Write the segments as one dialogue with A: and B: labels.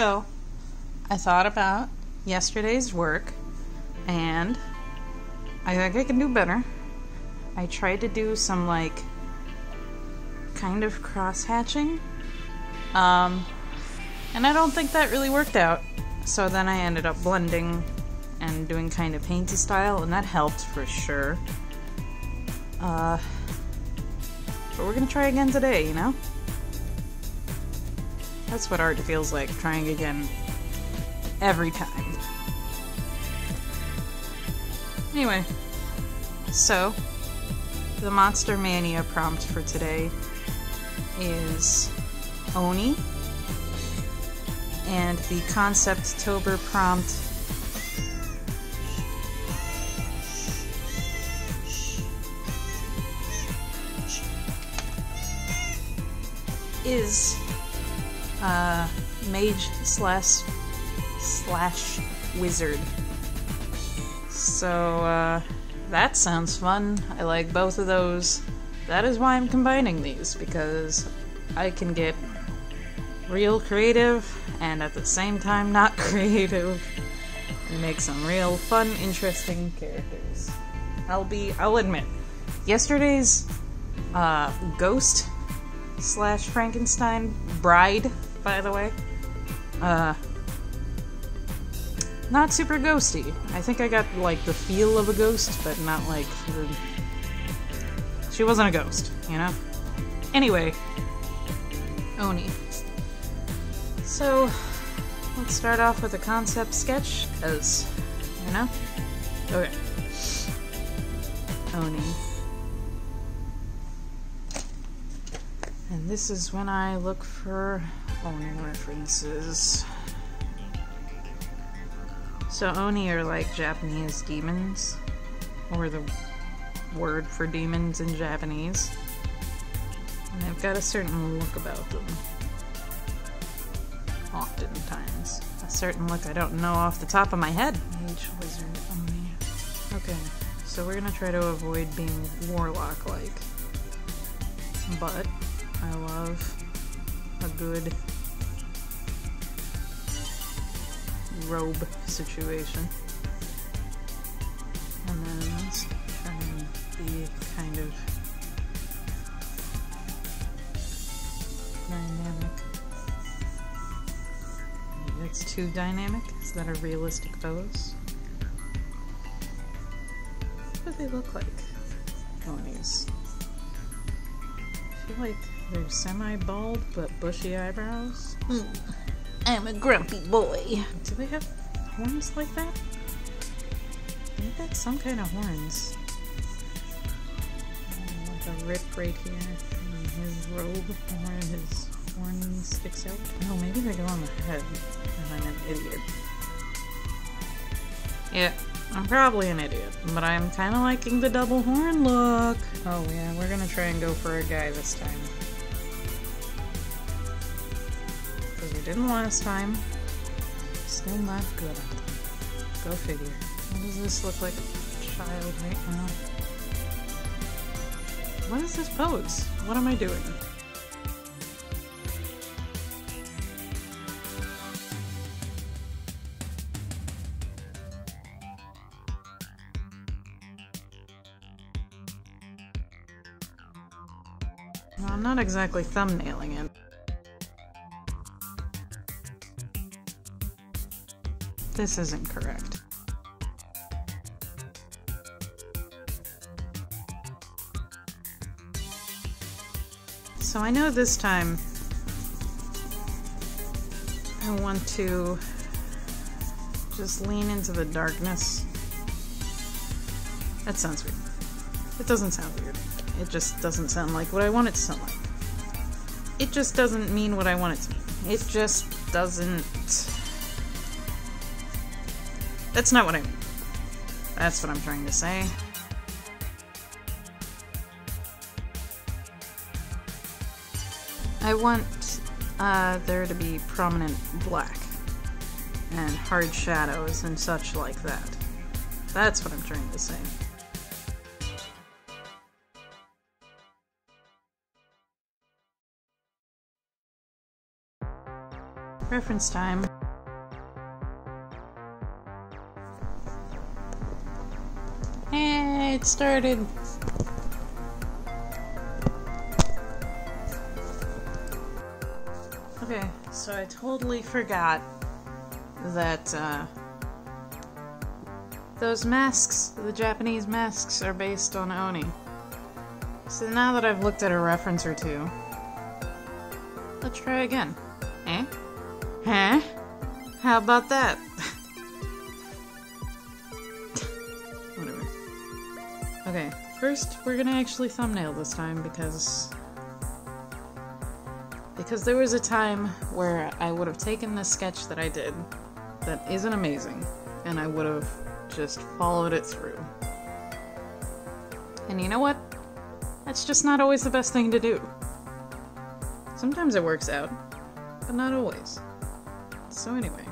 A: So, I thought about yesterday's work and I think I can do better. I tried to do some like kind of cross hatching. Um, and I don't think that really worked out. So then I ended up blending and doing kind of painty style, and that helped for sure. Uh, but we're gonna try again today, you know? That's what art feels like, trying again every time. Anyway, so the Monster Mania prompt for today is Oni, and the Conceptober prompt is uh, mage slash slash wizard. So uh, that sounds fun. I like both of those. That is why I'm combining these because I can get real creative and at the same time not creative and make some real fun, interesting characters. I'll be, I'll admit, yesterday's uh, ghost slash Frankenstein bride, by the way, uh, not super ghosty. I think I got like the feel of a ghost, but not like the. She wasn't a ghost, you know? Anyway, Oni. So, let's start off with a concept sketch, because, you know? Okay. Oni. And this is when I look for Oni references. So Oni are like Japanese demons, or the word for demons in Japanese. And they've got a certain look about them. Oftentimes. A certain look I don't know off the top of my head. Mage wizard Oni. Okay, so we're gonna try to avoid being warlock-like. But I love a good robe situation. And then try and kind of dynamic. That's too dynamic. Is that a realistic pose? What do they look like? Ponies. I feel like they're semi-bald but bushy eyebrows.
B: Hmm. I'm a grumpy boy.
A: Do they have horns like that? They've got some kind of horns. Like a rip right here in his robe where his horn sticks out. Oh, maybe they go on the head and I'm an idiot. Yeah, I'm probably an idiot, but I'm kind of liking the double horn look. Oh yeah, we're gonna try and go for a guy this time. Didn't last time. Still not good at them. Go figure. What does this look like? Child right now. What is this pose? What am I doing? Well, I'm not exactly thumbnailing it. This isn't correct. So I know this time I want to just lean into the darkness. That sounds weird. It doesn't sound weird. It just doesn't sound like what I want it to sound like. It just doesn't mean what I want it to mean. It just doesn't. That's not what I... That's what I'm trying to say. I want uh, there to be prominent black and hard shadows and such like that. That's what I'm trying to say. Reference time. Hey, it started. Okay, so I totally forgot that uh, those masks, the Japanese masks, are based on Oni. So now that I've looked at a reference or two, let's try again. Eh? Huh? How about that? First we're gonna actually thumbnail this time because because there was a time where I would have taken the sketch that I did that isn't amazing and I would have just followed it through. And you know what? That's just not always the best thing to do. Sometimes it works out, but not always. So anyway.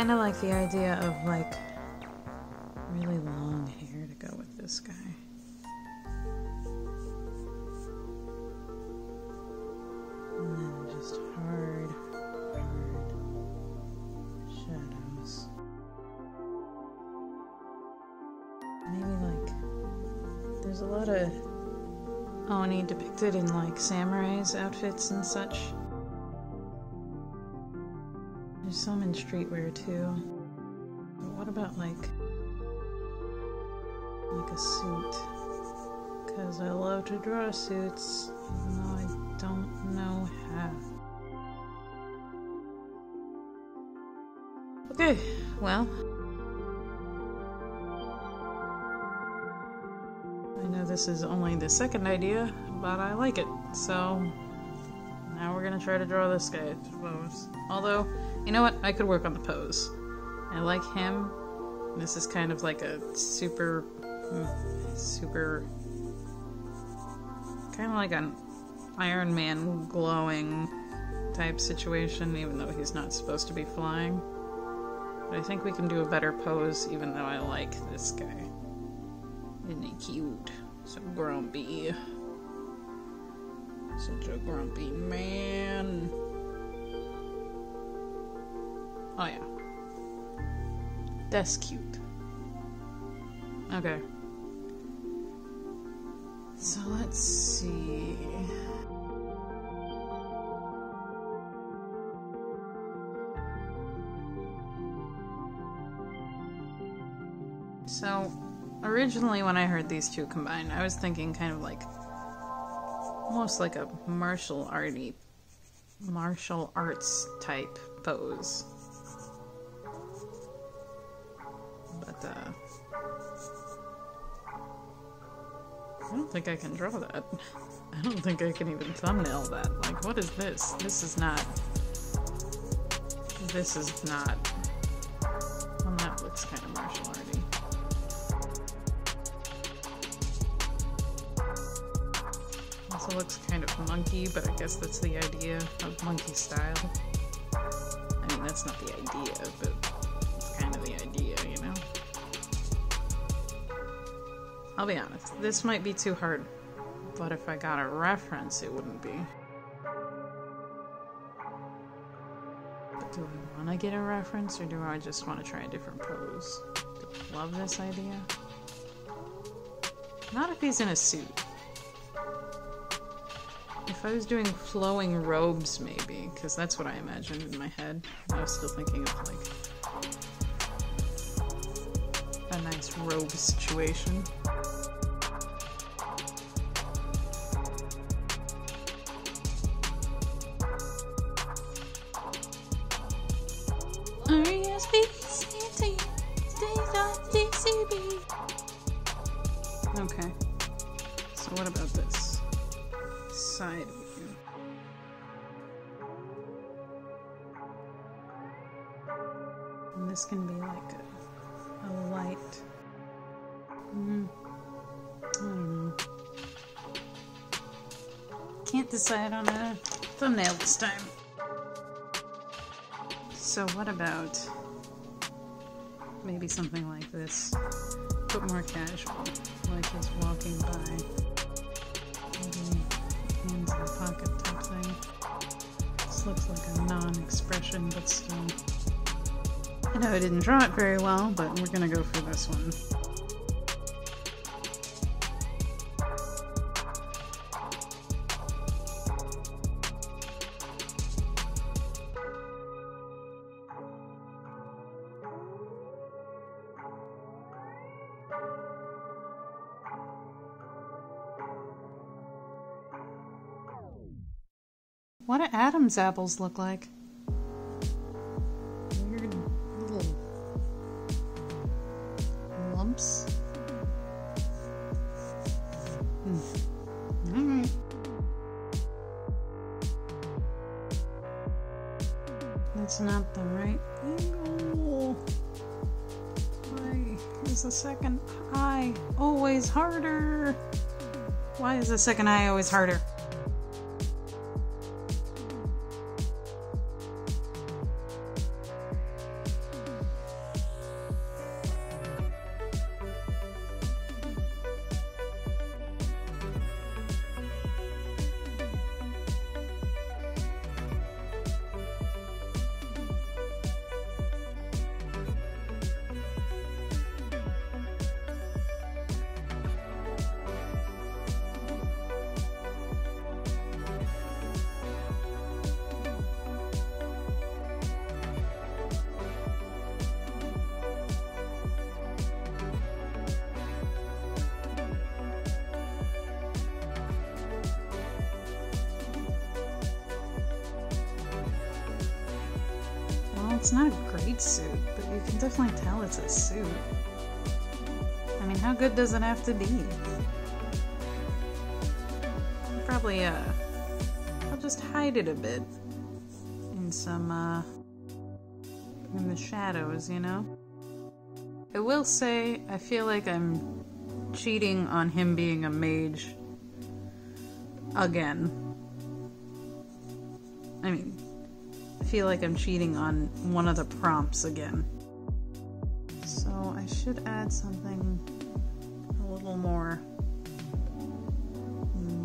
A: Kind of like the idea of like really long hair to go with this guy. And then just hard, hard shadows. Maybe like there's a lot of Oni depicted in like samurai's outfits and such. There's some in streetwear too. But what about like like a suit? Because I love to draw suits, even though I don't know how. Okay, well. I know this is only the second idea, but I like it, so now we're gonna try to draw this guy, I suppose. Although, you know what? I could work on the pose. I like him. This is kind of like a super, mm, super, kind of like an Iron Man glowing type situation, even though he's not supposed to be flying. But I think we can do a better pose, even though I like this guy. Isn't he cute? So grumpy. Such a grumpy man. Oh, yeah. That's cute. Okay. So let's see. So, originally when I heard these two combined, I was thinking kind of like almost like a martial arty martial arts type pose. Uh I don't think I can draw that. I don't think I can even thumbnail that. Like what is this? This is not this is not well that looks kind of martial arty. Also looks kind of monkey, but I guess that's the idea of monkey style. I mean, that's not the idea, but I'll be honest, this might be too hard, but if I got a reference, it wouldn't be. But do I want to get a reference, or do I just want to try a different pose? Love this idea? Not if he's in a suit. If I was doing flowing robes, maybe, because that's what I imagined in my head. I was still thinking of like a nice robe situation. And this can be like a, a light. Mm, I don't know. Can't decide on a thumbnail this time. So what about maybe something like this? But more casual. like he's walking by. Maybe hands in the pocket type thing. This looks like a non-expression, but still. I know I didn't draw it very well, but we're gonna go for this one. What do Adam's apples look like? Second eye always harder? Why is the second eye always harder? It's not a great suit, but you can definitely tell it's a suit. I mean, how good does it have to be? Probably, uh, I'll just hide it a bit in some, uh, in the shadows, you know? I will say, I feel like I'm cheating on him being a mage again. I mean, I feel like I'm cheating on one of the prompts again. So I should add something a little more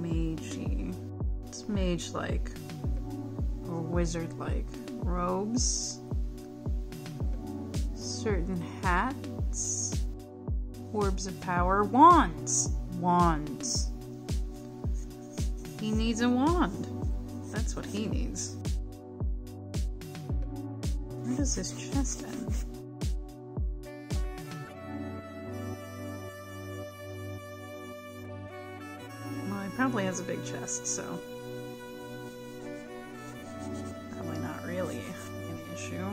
A: magey. It's mage like or wizard like. Robes, certain hats, orbs of power, wands. Wands. He needs a wand. That's what he needs. Does this chest end? Well, he probably has a big chest, so. Probably not really an issue.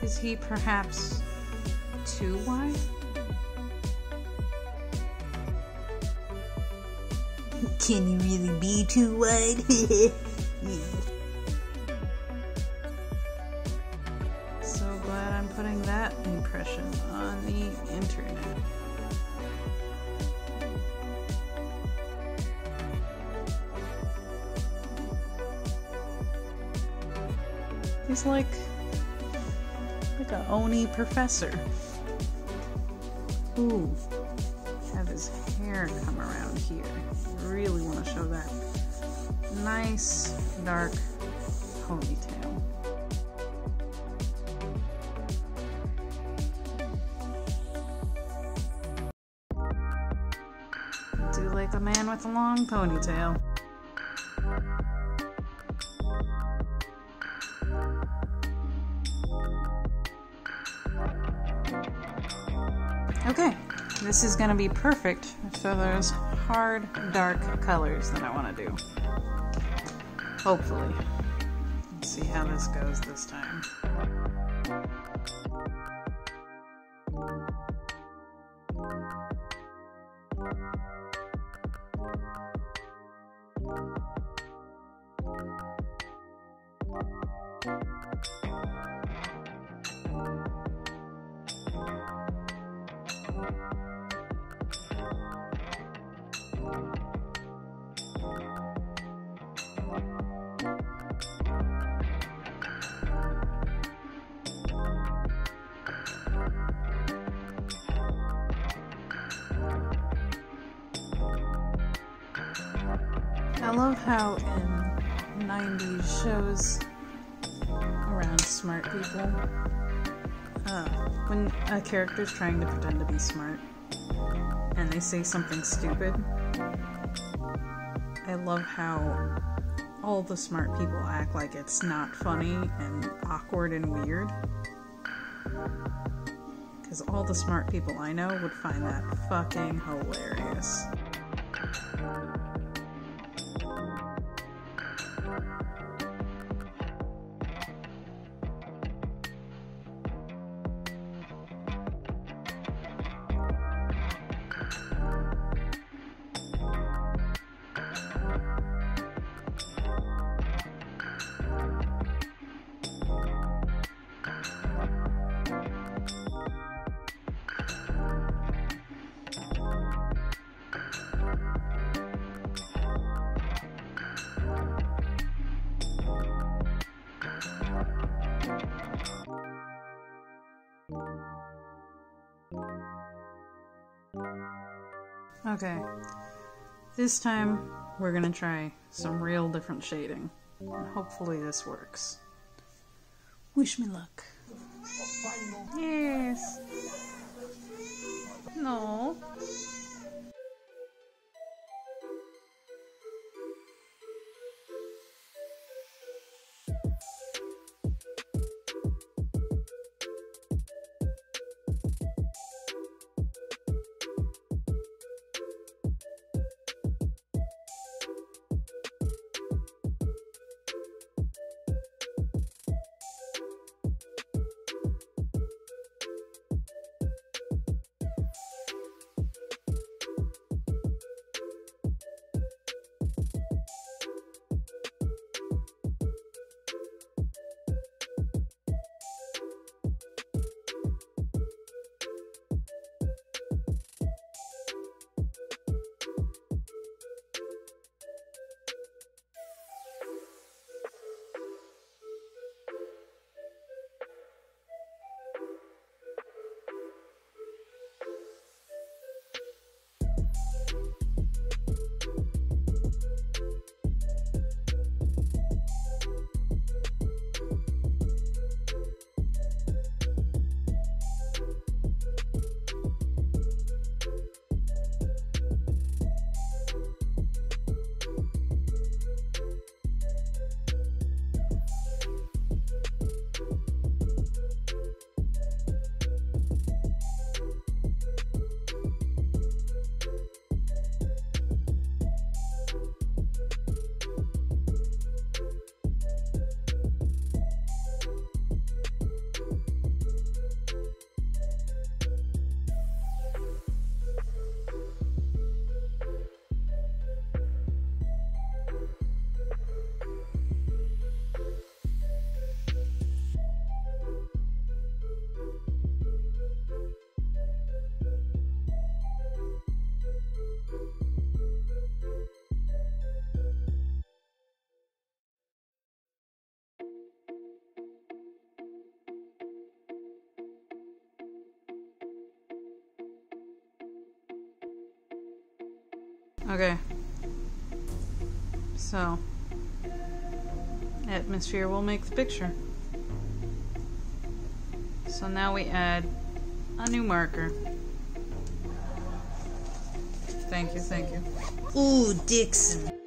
A: Is he perhaps too wide?
B: Can you really be too wide?
A: So glad I'm putting that impression on the internet. He's like like a Oni professor. Ooh, show that nice dark ponytail. Do like a man with a long ponytail. Okay, this is gonna be perfect for those hard, dark colors that I want to do. Hopefully. Let's see how this goes this time. Love how in 90s shows around smart people, uh, when a character's trying to pretend to be smart and they say something stupid, I love how all the smart people act like it's not funny and awkward and weird. Because all the smart people I know would find that fucking hilarious. Okay. This time, we're gonna try some real different shading. Hopefully this works. Wish me luck. Yes. No. Okay. So, atmosphere will make the picture. So now we add a new marker. Thank you, thank you.
B: Ooh, Dixon.